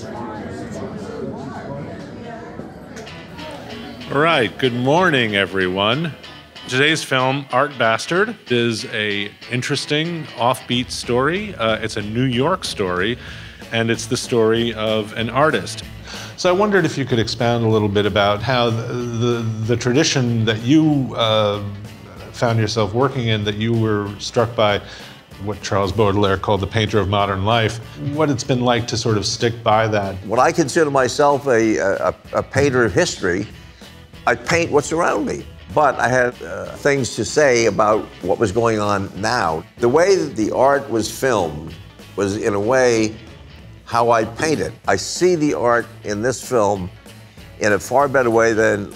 All right, good morning, everyone. Today's film, Art Bastard, is a interesting, offbeat story. Uh, it's a New York story, and it's the story of an artist. So I wondered if you could expound a little bit about how the, the, the tradition that you uh, found yourself working in, that you were struck by, what Charles Baudelaire called the painter of modern life, what it's been like to sort of stick by that. When I consider myself a, a, a painter of history, I paint what's around me. But I had uh, things to say about what was going on now. The way that the art was filmed was, in a way, how I painted. I see the art in this film in a far better way than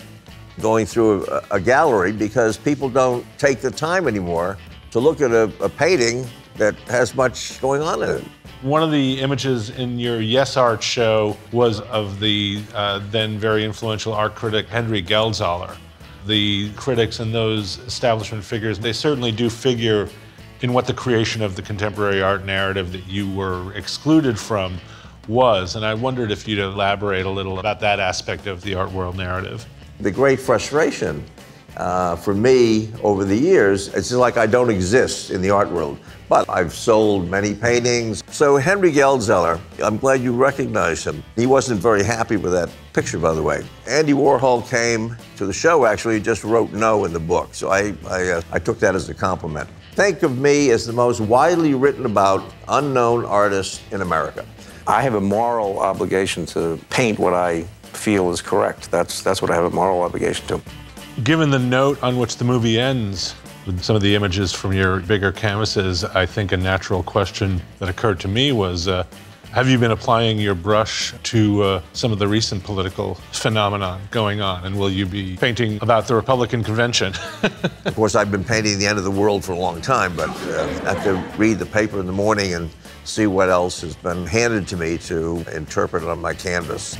going through a, a gallery because people don't take the time anymore to look at a, a painting that has much going on in it. One of the images in your Yes Art show was of the uh, then very influential art critic Henry Geldzahler. The critics and those establishment figures, they certainly do figure in what the creation of the contemporary art narrative that you were excluded from was. And I wondered if you'd elaborate a little about that aspect of the art world narrative. The great frustration uh, for me over the years, it's just like I don't exist in the art world. But I've sold many paintings. So Henry Geldzahler, I'm glad you recognize him. He wasn't very happy with that picture, by the way. Andy Warhol came to the show, actually, just wrote no in the book. So I, I, uh, I took that as a compliment. Think of me as the most widely written about unknown artist in America. I have a moral obligation to paint what I feel is correct. That's, that's what I have a moral obligation to. Given the note on which the movie ends, with some of the images from your bigger canvases, I think a natural question that occurred to me was uh, have you been applying your brush to uh, some of the recent political phenomenon going on? And will you be painting about the Republican convention? of course, I've been painting the end of the world for a long time, but uh, I have to read the paper in the morning and see what else has been handed to me to interpret on my canvas.